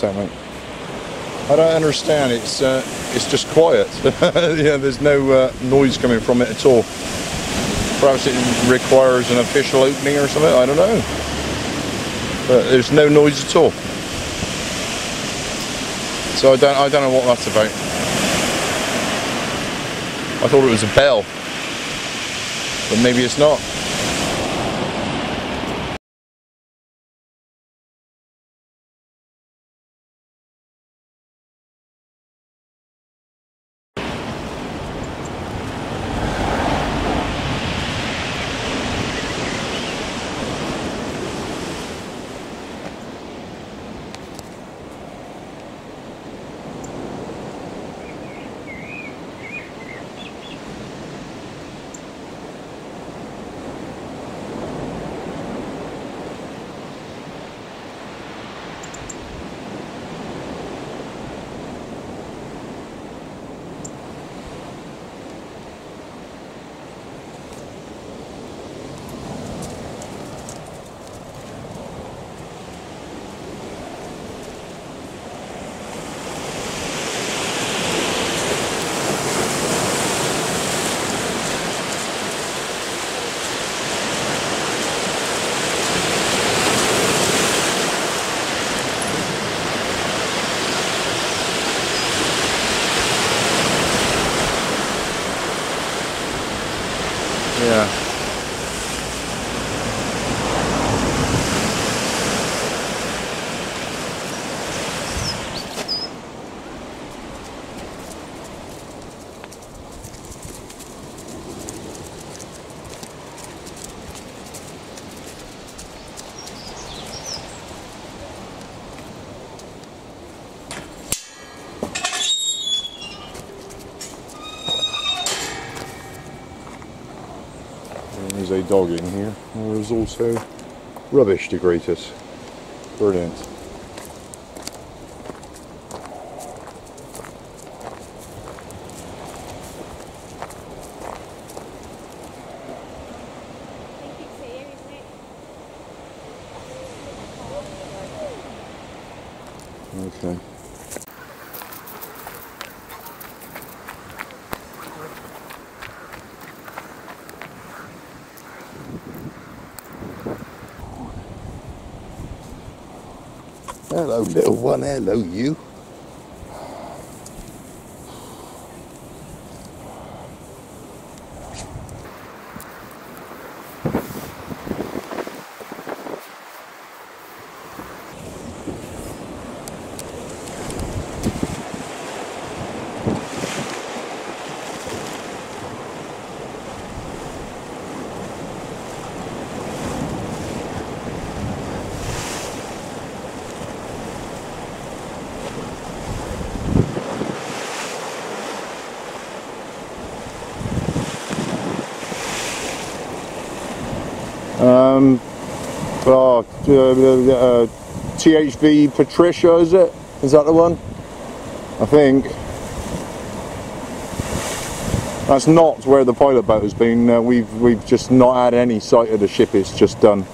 Second. I don't understand. It's uh, it's just quiet. yeah, there's no uh, noise coming from it at all. Perhaps it requires an official opening or something. I don't know. But there's no noise at all. So I don't I don't know what that's about. I thought it was a bell, but maybe it's not. Dog in here. There's also rubbish to greet us. Brilliant. Okay. Hello, little one. Hello, you. Uh, uh, THV Patricia, is it? Is that the one? I think. That's not where the pilot boat has been. Uh, we've we've just not had any sight of the ship. It's just done.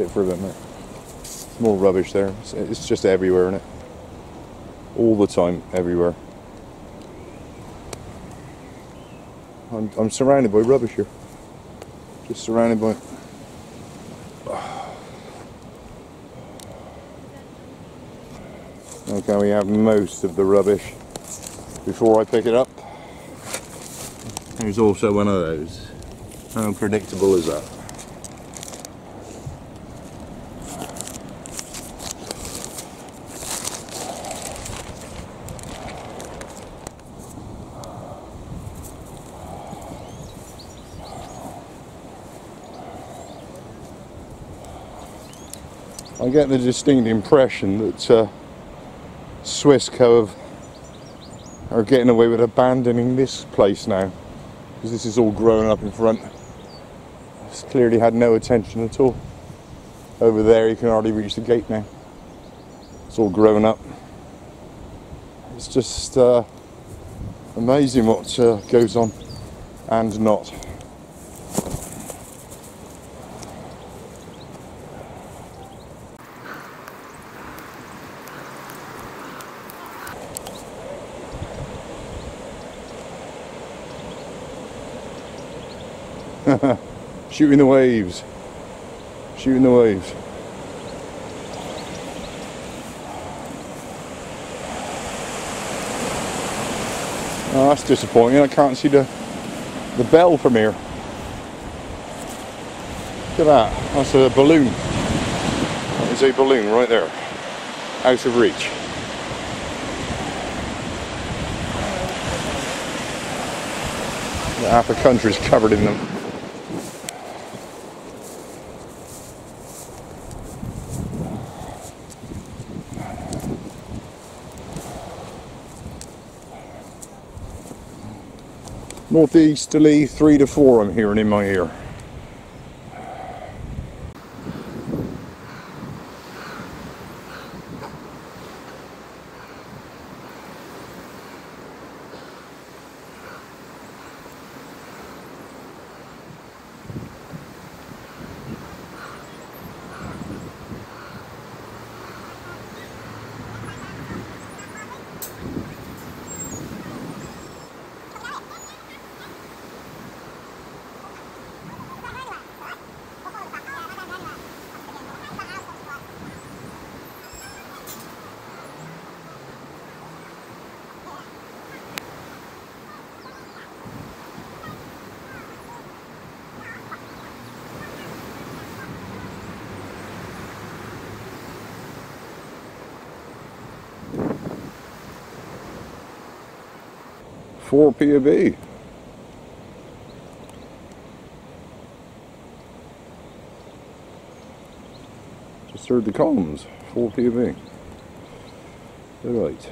Sit for a bit, mate. More rubbish there. It's, it's just everywhere, isn't it? All the time, everywhere. I'm, I'm surrounded by rubbish here. Just surrounded by. Okay, we have most of the rubbish before I pick it up. There's also one of those. How predictable is that? I get the distinct impression that uh, Swissco have, are getting away with abandoning this place now because this is all grown up in front. It's clearly had no attention at all. Over there, you can hardly reach the gate now. It's all grown up. It's just uh, amazing what uh, goes on and not. Shooting the waves. Shooting the waves. Oh, that's disappointing. I can't see the the bell from here. Look at that. That's a balloon. Is a balloon right there. Out of reach. Half the country's covered in them. Northeasterly, three to four, I'm hearing in my ear. Four POB. Just heard the columns. Four POB. All right.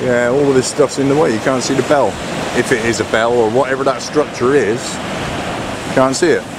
Yeah, all of this stuff's in the way. You can't see the bell. If it is a bell or whatever that structure is, can't see it.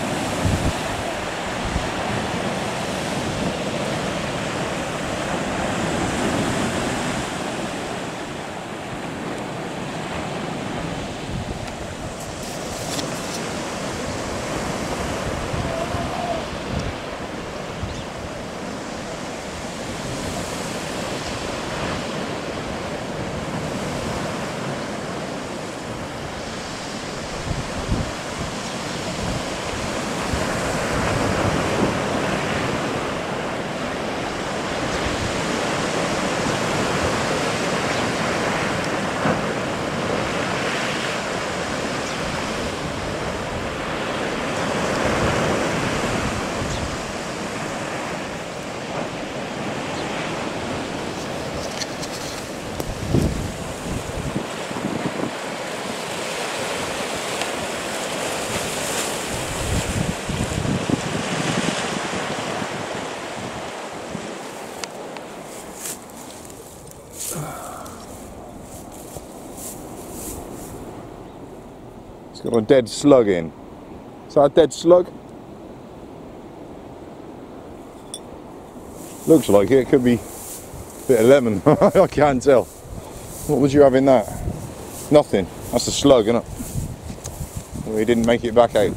Got a dead slug in. Is that a dead slug? Looks like it. It could be a bit of lemon. I can't tell. What would you have in that? Nothing. That's a slug, isn't it? We didn't make it back out.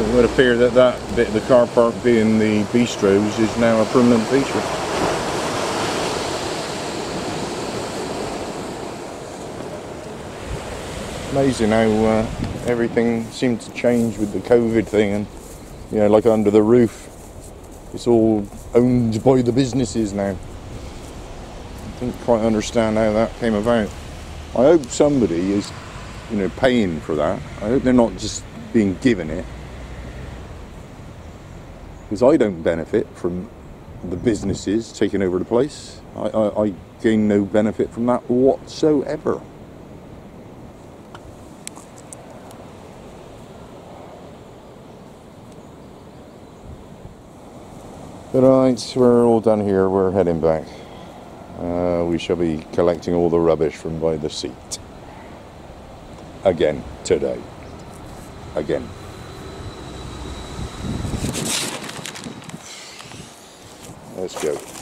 It would appear that that bit of the car park being the bistros is now a permanent feature. Amazing how uh, everything seemed to change with the COVID thing and you know like under the roof it's all owned by the businesses now. I don't quite understand how that came about. I hope somebody is you know paying for that. I hope they're not just being given it because I don't benefit from the businesses taking over the place. I, I, I gain no benefit from that whatsoever. But right, we're all done here. We're heading back. Uh, we shall be collecting all the rubbish from by the seat. Again today. Again. Let's go.